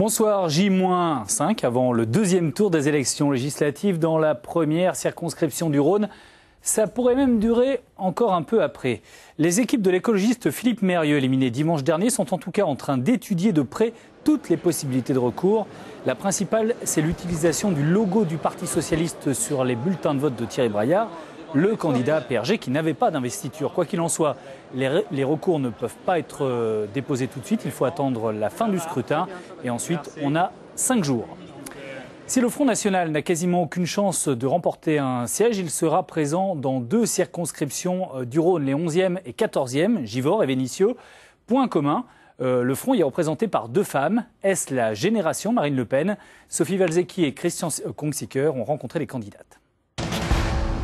Bonsoir, J-5 avant le deuxième tour des élections législatives dans la première circonscription du Rhône. Ça pourrait même durer encore un peu après. Les équipes de l'écologiste Philippe Mérieux, éliminé dimanche dernier, sont en tout cas en train d'étudier de près toutes les possibilités de recours. La principale, c'est l'utilisation du logo du Parti socialiste sur les bulletins de vote de Thierry Braillard le candidat PRG qui n'avait pas d'investiture. Quoi qu'il en soit, les, recours ne peuvent pas être euh, déposés tout de suite. Il faut attendre la fin du scrutin et ensuite on a cinq jours. Si le Front National n'a quasiment aucune chance de remporter un siège, il sera présent dans deux circonscriptions euh, du Rhône, les 11e et 14e, Givors et Vénissieux. Point commun, euh, le Front y est représenté par deux femmes. Est-ce la génération Marine Le Pen? Sophie Valzecki et Christian Kongsiker ont rencontré les candidates.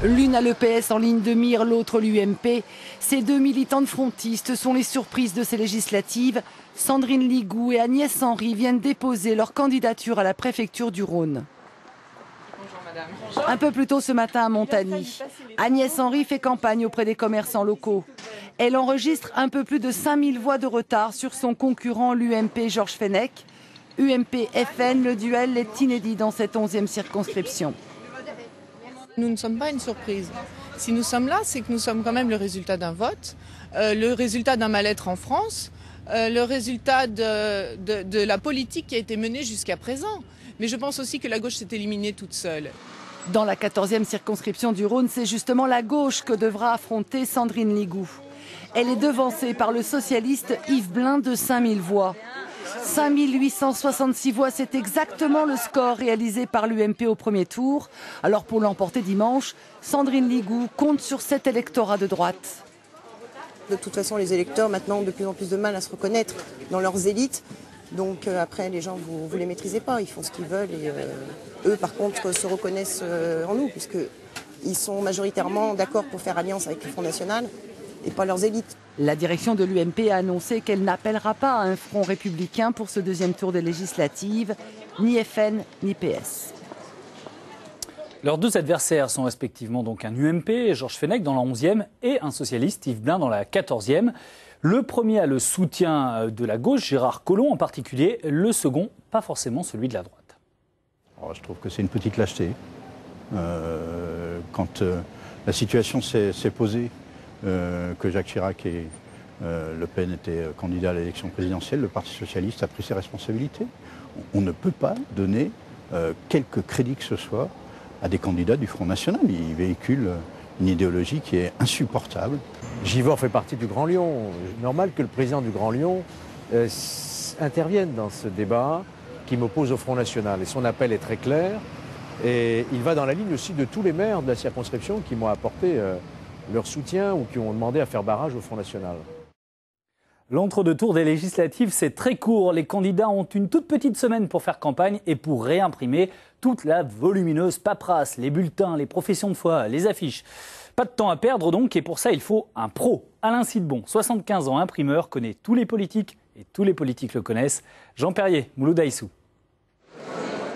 L'une a l'EPS en ligne de mire, l'autre l'UMP. Ces deux militantes frontistes sont les surprises de ces législatives. Sandrine Ligou et Agnès Henry viennent déposer leur candidature à la préfecture du Rhône. Un peu plus tôt ce matin à Montagny, Agnès Henry fait campagne auprès des commerçants locaux. Elle enregistre un peu plus de 5000 voix de retard sur son concurrent, l'UMP Georges Fenech. UMP-FN, le duel est inédit dans cette 11e circonscription. Nous ne sommes pas une surprise. Si nous sommes là, c'est que nous sommes quand même le résultat d'un vote, euh, le résultat d'un mal-être en France, euh, le résultat de, la politique qui a été menée jusqu'à présent. Mais je pense aussi que la gauche s'est éliminée toute seule. Dans la 14e circonscription du Rhône, c'est justement la gauche que devra affronter Sandrine Ligou. Elle est devancée par le socialiste Yves Blin de 5000 voix. 5866 voix, c'est exactement le score réalisé par l'UMP au premier tour. Alors pour l'emporter dimanche, Sandrine Ligou compte sur cet électorat de droite. De toute façon, les électeurs maintenant ont de plus en plus de mal à se reconnaître dans leurs élites. Donc euh, après, les gens, vous ne les maîtrisez pas, ils font ce qu'ils veulent. Et euh, eux, par contre, se reconnaissent euh, en nous, puisqu'ils sont majoritairement d'accord pour faire alliance avec le Front National et pas leurs élites. La direction de l'UMP a annoncé qu'elle n'appellera pas à un front républicain pour ce deuxième tour des législatives, ni FN ni PS. Leurs deux adversaires sont respectivement donc un UMP, Georges Fenech dans la 11e, et un socialiste, Yves Blin, dans la 14e. Le premier a le soutien euh, de la gauche, Gérard Collomb en particulier, le second, pas forcément celui de la droite. Oh, je trouve que c'est une petite lâcheté. Euh, quand euh, la situation s'est posée euh, que Jacques Chirac et euh, Le Pen étaient euh, candidats à l'élection présidentielle, le Parti socialiste a pris ses responsabilités. On ne peut pas donner quelque crédit que ce soit à des candidats du Front National. Ils véhiculent une idéologie qui est insupportable. Givor fait partie du Grand Lyon. Normal que le président du Grand Lyon intervienne dans ce débat qui m'oppose au Front National. Et son appel est très clair. Et il va dans la ligne aussi de tous les maires de la circonscription qui m'ont apporté leur soutien ou qui ont demandé à faire barrage au Front National. L'entre-deux-tours des législatives, c'est très court. Les candidats ont une toute petite semaine pour faire campagne et pour réimprimer toute la volumineuse paperasse, les bulletins, les professions de foi, les affiches. Pas de temps à perdre donc, et pour ça, il faut un pro. Alain Sidbon, 75 ans, imprimeur, connaît tous les politiques, et tous les politiques le connaissent. Jean Perrier, Mouloudaïsou.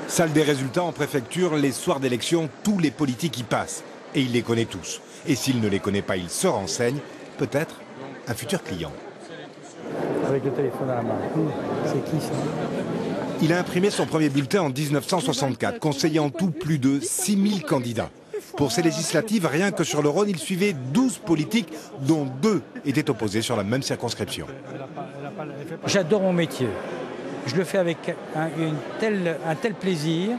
Salle des résultats en préfecture, les soirs d'élection, tous les politiques y passent. Et il les connaît tous. Et s'il ne les connaît pas, il se renseigne. Peut-être un futur client. Avec le téléphone à la main. C'est qui ça Il a imprimé son premier bulletin en 1964, conseillant tout plus de 6000 candidats. Pour ces législatives, rien que sur le Rhône, il suivait 12 politiques, dont deux étaient opposés sur la même circonscription. J'adore mon métier. Je le fais avec un, un tel plaisir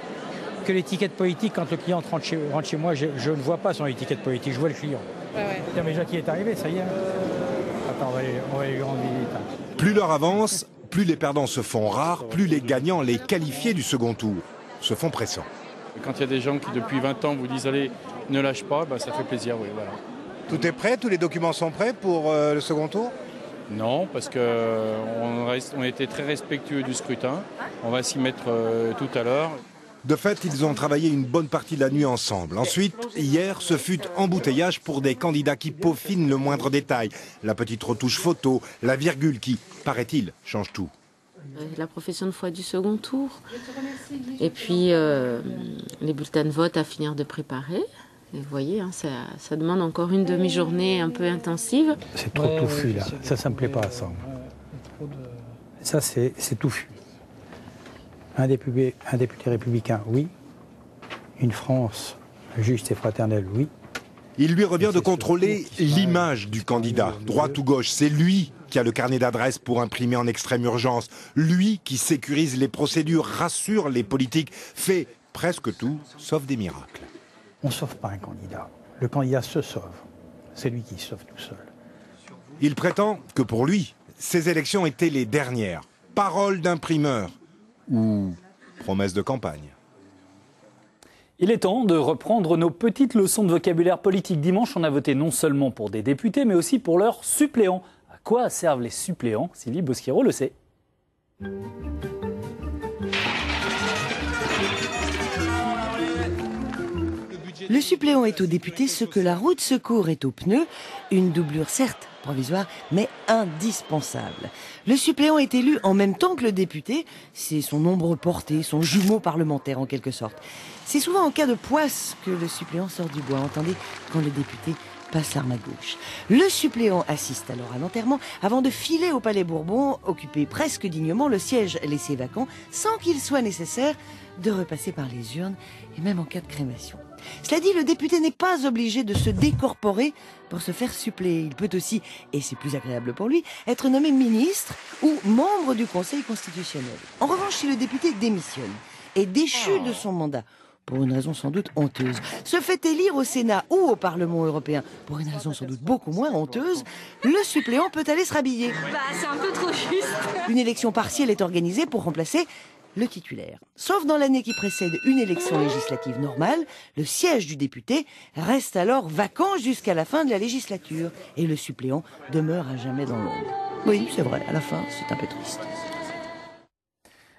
que l'étiquette politique, quand le client rentre chez, rentre chez moi, je, ne vois pas son étiquette politique, je vois le client. Ouais, ouais. Tiens, mais qui est arrivé, ça y est. Attends, on va, aller, on va lui rendre visite. Hein. Plus l'heure avance, plus les perdants se font rares, plus les gagnants, les qualifiés du second tour, se font pressants. Quand il y a des gens qui depuis 20 ans vous disent allez, ne lâche pas, bah, ça fait plaisir, oui, voilà. Tout est prêt, tous les documents sont prêts pour euh, le second tour? Non, parce qu'on on était très respectueux du scrutin. On va s'y mettre euh, tout à l'heure. De fait, ils ont travaillé une bonne partie de la nuit ensemble. Ensuite, hier, ce fut embouteillage pour des candidats qui peaufinent le moindre détail. La petite retouche photo, la virgule qui, paraît-il, change tout. Euh, la profession de foi du second tour. Et puis, euh, les bulletins de vote à finir de préparer. Et vous voyez, hein, ça, demande encore une demi-journée un peu intensive. C'est trop touffu, là. Ça, ça me plaît pas, ça. Ça, c'est touffu. Un député, un député républicain, oui. Une France juste et fraternelle, oui. Il lui revient de contrôler l'image du candidat, droite ou gauche. C'est lui qui a le carnet d'adresses pour imprimer en extrême urgence. Lui qui sécurise les procédures, rassure les politiques, fait presque tout, sauf des miracles. On ne sauve pas un candidat. Le candidat se sauve. C'est lui qui se sauve tout seul. Il prétend que pour lui, ces élections étaient les dernières. Parole d'imprimeur ou promesse de campagne. Il est temps de reprendre nos petites leçons de vocabulaire politique. Dimanche, on a voté non seulement pour des députés, mais aussi pour leurs suppléants. À quoi servent les suppléants? Sylvie Bosquiro le sait. Le suppléant est au député ce que la route secours est au pneu, une doublure certes provisoire, mais indispensable. Le suppléant est élu en même temps que le député, c'est son nombre porté, son jumeau parlementaire en quelque sorte. C'est souvent en cas de poisse que le suppléant sort du bois, entendez, quand le député passe l'arme à gauche. Le suppléant assiste alors à l'enterrement avant de filer au Palais Bourbon, occuper presque dignement le siège laissé vacant, sans qu'il soit nécessaire de repasser par les urnes, et même en cas de crémation. Cela dit, le député n'est pas obligé de se décorporer pour se faire suppléer. Il peut aussi, et c'est plus agréable pour lui, être nommé ministre ou membre du Conseil constitutionnel. En revanche, si le député démissionne, est déchu de son mandat, pour une raison sans doute honteuse, se fait élire au Sénat ou au Parlement européen, pour une raison sans doute beaucoup moins honteuse, le suppléant peut aller se rhabiller. Bah, c'est un peu trop juste. Une élection partielle est organisée pour remplacer le titulaire. Sauf dans l'année qui précède une élection législative normale, le siège du député reste alors vacant jusqu'à la fin de la législature et le suppléant demeure à jamais dans l'ombre. Oui, c'est vrai, à la fin, c'est un peu triste.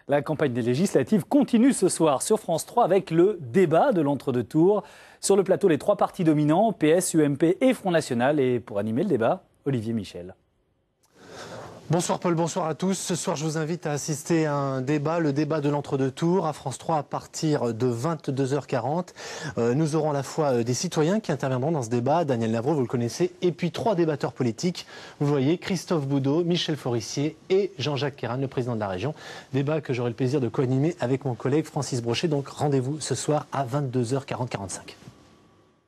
La campagne des législatives continue ce soir sur France 3 avec le débat de l'entre-deux tours. Sur le plateau, les trois partis dominants, PS, UMP et Front National. Et pour animer le débat, Olivier Michel. Bonsoir Paul, bonsoir à tous. Ce soir, je vous invite à assister à un débat, le débat de l'entre-deux tours à France 3 à partir de 22h40. Euh, nous aurons à la fois euh, des citoyens qui interviendront dans ce débat, Daniel Navro, vous le connaissez, et puis trois débatteurs politiques. Vous voyez, Christophe Boudot, Michel Forissier et Jean-Jacques Kéran, le président de la région. Débat que j'aurai le plaisir de co-animer avec mon collègue Francis Brochet. Donc rendez-vous ce soir à 22h40-45.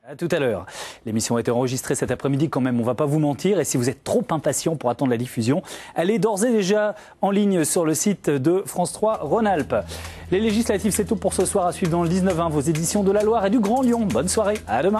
À tout à l'heure. L'émission a été enregistrée cet après-midi quand même, on ne va pas vous mentir. Et si vous êtes trop impatient pour attendre la diffusion, elle est d'ores et déjà en ligne sur le site de France 3 Rhône-Alpes. Les législatives, c'est tout pour ce soir à suivre dans le 19-20, vos éditions de la Loire et du Grand Lyon. Bonne soirée, à demain.